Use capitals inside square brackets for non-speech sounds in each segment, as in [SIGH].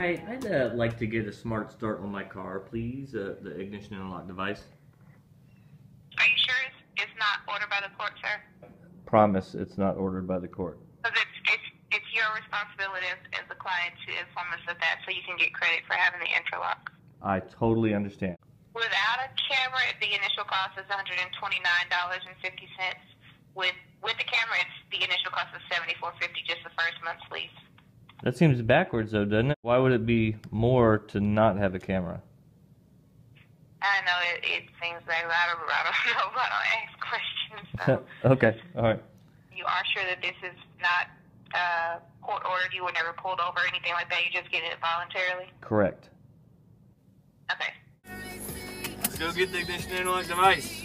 Hi, I'd uh, like to get a smart start on my car, please. Uh, the ignition interlock device. Are you sure it's, it's not ordered by the court, sir? Promise it's not ordered by the court. Because it's, it's, it's your responsibility as, as the client to inform us of that so you can get credit for having the interlock. I totally understand. Without a camera, the initial cost is $129.50. With with the camera, it's the initial cost is $74.50 just the first month's lease. That seems backwards, though, doesn't it? Why would it be more to not have a camera? I know it, it seems like I don't, I don't [LAUGHS] know, but I don't ask questions. So [LAUGHS] okay, all right. you are sure that this is not uh, court ordered? You were never pulled over or anything like that? You just get it voluntarily? Correct. Okay. Let's go get the ignition interlock device.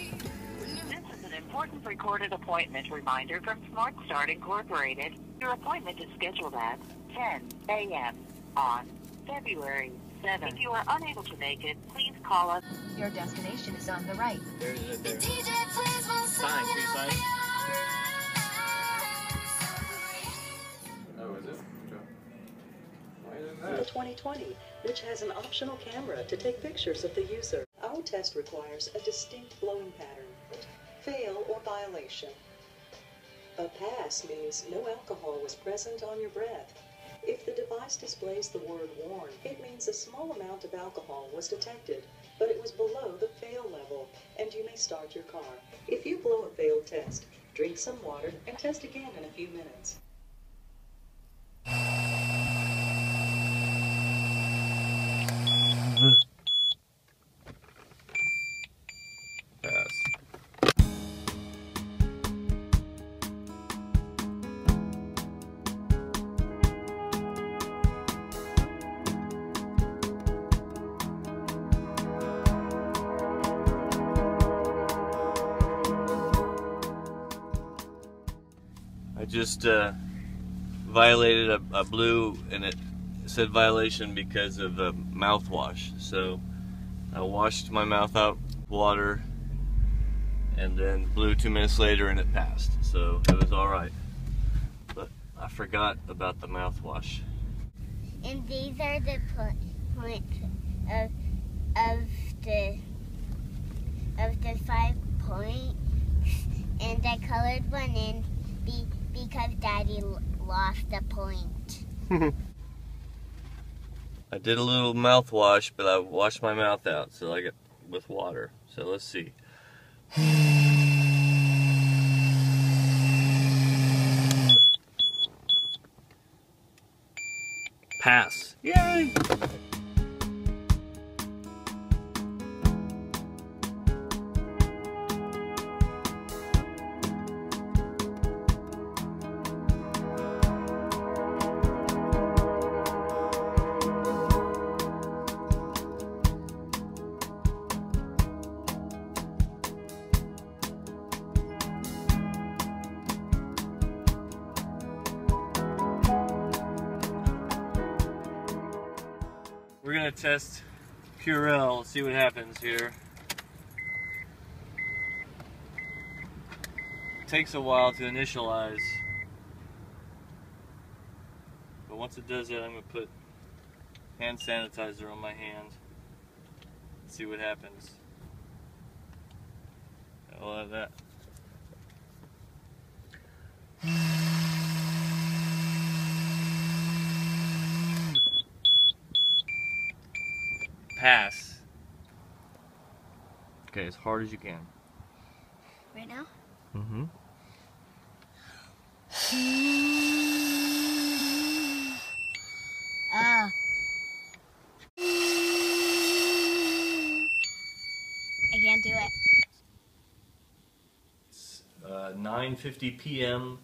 This is an important recorded appointment reminder from Smart Start Incorporated. Your appointment is scheduled at 10 a.m. on February 7th. If you are unable to make it, please call us. Your destination is on the right. There's it there. Sign, two signs. Oh, is it? Joe? Why isn't The 2020, which has an optional camera to take pictures of the user. Our test requires a distinct blowing pattern. Fail or violation. A pass means no alcohol was present on your breath. If the device displays the word warn, it means a small amount of alcohol was detected, but it was below the fail level, and you may start your car. If you blow a failed test, drink some water and test again in a few minutes. Just uh, violated a, a blue, and it said violation because of a mouthwash. So I washed my mouth out with water, and then blew two minutes later, and it passed. So it was all right. But I forgot about the mouthwash. And these are the points of of the of the five points. And I colored one in because Daddy lost a point. [LAUGHS] I did a little mouthwash, but I washed my mouth out, so I got with water. So let's see. Pass. Yay! We're gonna test Purell, see what happens here. takes a while to initialize. But once it does that, I'm gonna put hand sanitizer on my hand. See what happens. Lot of that. Pass. Okay, as hard as you can. Right now? Mm-hmm. Oh. [GASPS] I can't do it. It's uh, 9:50 p.m.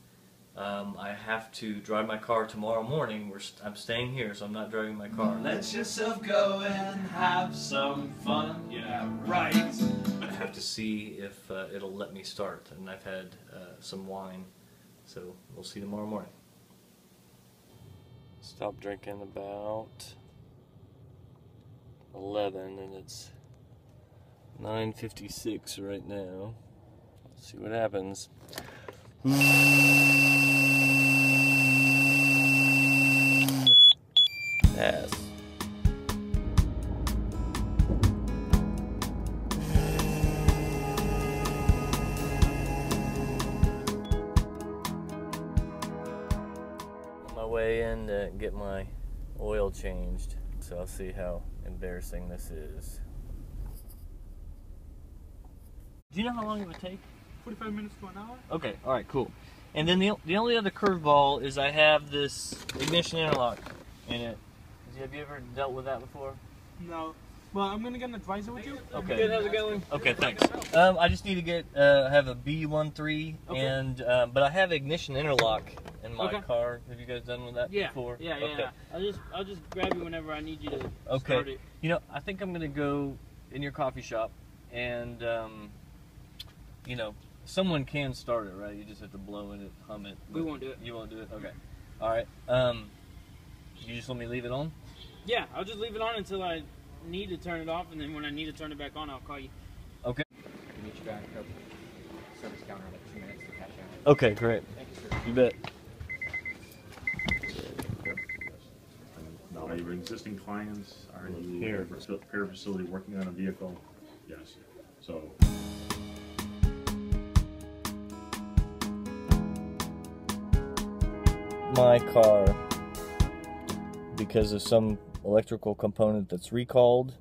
Um, I have to drive my car tomorrow morning. We're st- I'm staying here, so I'm not driving my car. Let yourself go and have some fun. Yeah, right. I have to see if uh, it'll let me start, and I've had uh, some wine, so we'll see tomorrow morning. Stop drinking about 11, and it's 9:56 right now. Let's see what happens. pass. On my way in to get my oil changed, so I'll see how embarrassing this is. Do you know how long it would take? 45 minutes to an hour. Okay, alright, cool. And then the, the only other curveball is I have this ignition interlock in it have you ever dealt with that before? No. Well, I'm gonna get an advisor with you. Okay. Good, how's it going? Okay, thanks. Um, I just need to get uh, have a B13 Okay. and um, but I have ignition interlock in my Okay. car. Have you guys done with that Yeah. before? Yeah, yeah, Okay. yeah. I'll just I'll just grab you whenever I need you to Okay. start it. You know, I think I'm gonna go in your coffee shop, and um, you know, someone can start it, right? You just have to blow in it, hum it. We won't do it. You won't do it. Okay. All right. Um, you just let me leave it on. Yeah, I'll just leave it on until I need to turn it off, and then when I need to turn it back on, I'll call you. Okay. meet you back up service counter in like two minutes to cash out. Okay. Great. Thank you, sir. You bet. Are your existing clients, are you Here. a repair facility working on a vehicle? Yes. So my car because of some electrical component that's recalled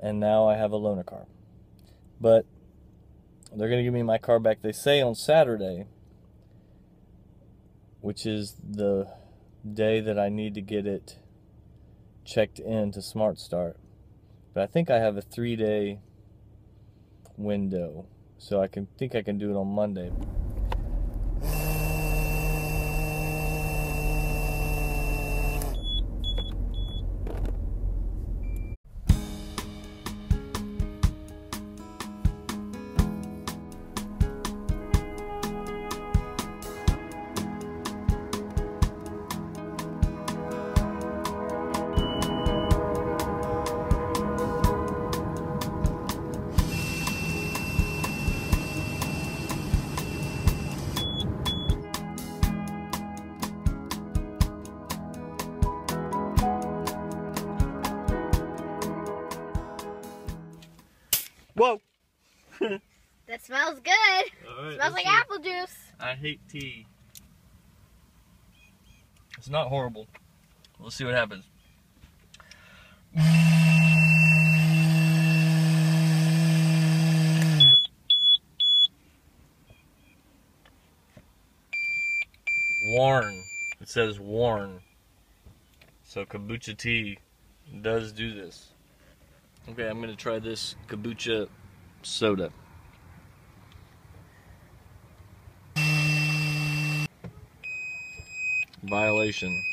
and now I have a loaner car. But they're going to give me my car back they say on Saturday which is the day that I need to get it checked in to Smart Start. But I think I have a 3-day window. So I can think I can do it on Monday. That smells good. Alright, smells like apple juice. I hate tea. It's not horrible. Let's see what happens. Warn. It says warn. So kombucha tea does do this. Okay, I'm gonna try this kombucha soda. violation.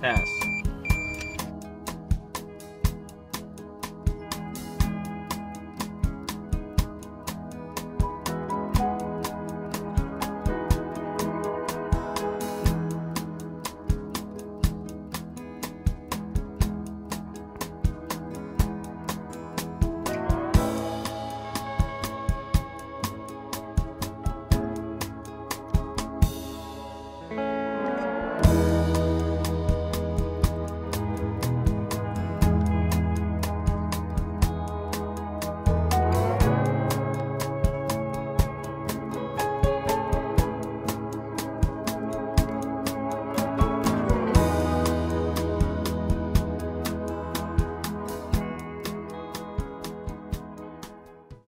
Pass.